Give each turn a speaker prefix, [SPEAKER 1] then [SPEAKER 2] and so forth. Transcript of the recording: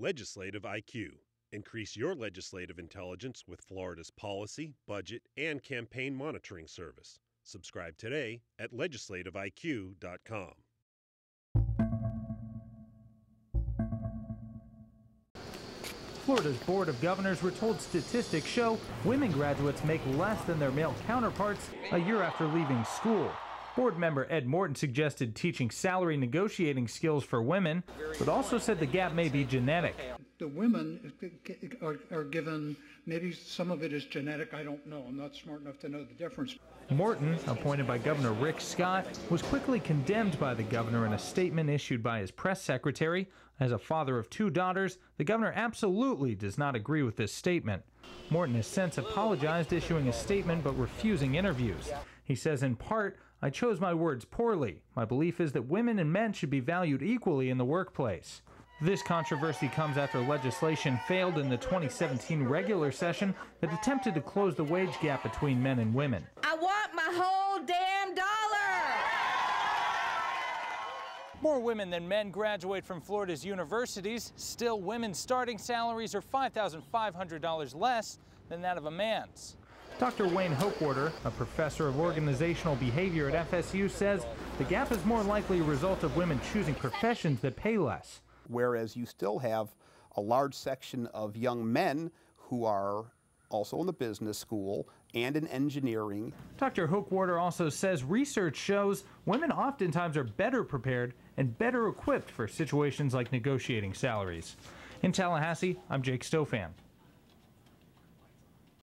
[SPEAKER 1] Legislative IQ. Increase your legislative intelligence with Florida's policy, budget, and campaign monitoring service. Subscribe today at legislativeiq.com.
[SPEAKER 2] Florida's Board of Governors were told statistics show women graduates make less than their male counterparts a year after leaving school. Board member Ed Morton suggested teaching salary negotiating skills for women, but also said the gap may be genetic.
[SPEAKER 3] The women are, are given, maybe some of it is genetic, I don't know. I'm not smart enough to know the difference.
[SPEAKER 2] Morton, appointed by Governor Rick Scott, was quickly condemned by the governor in a statement issued by his press secretary. As a father of two daughters, the governor absolutely does not agree with this statement. Morton has since apologized, issuing a statement but refusing interviews. He says, in part, I chose my words poorly. My belief is that women and men should be valued equally in the workplace. This controversy comes after legislation failed in the 2017 regular session that attempted to close the wage gap between men and women.
[SPEAKER 4] I want my whole damn
[SPEAKER 2] More women than men graduate from Florida's universities. Still, women's starting salaries are $5,500 less than that of a man's. Dr. Wayne Hochwarter, a professor of organizational behavior at FSU, says the gap is more likely a result of women choosing professions that pay less.
[SPEAKER 5] Whereas you still have a large section of young men who are also in the business school and in engineering.
[SPEAKER 2] Dr. Hochwarter also says research shows women oftentimes are better prepared and better equipped for situations like negotiating salaries. In Tallahassee, I'm Jake Stofan.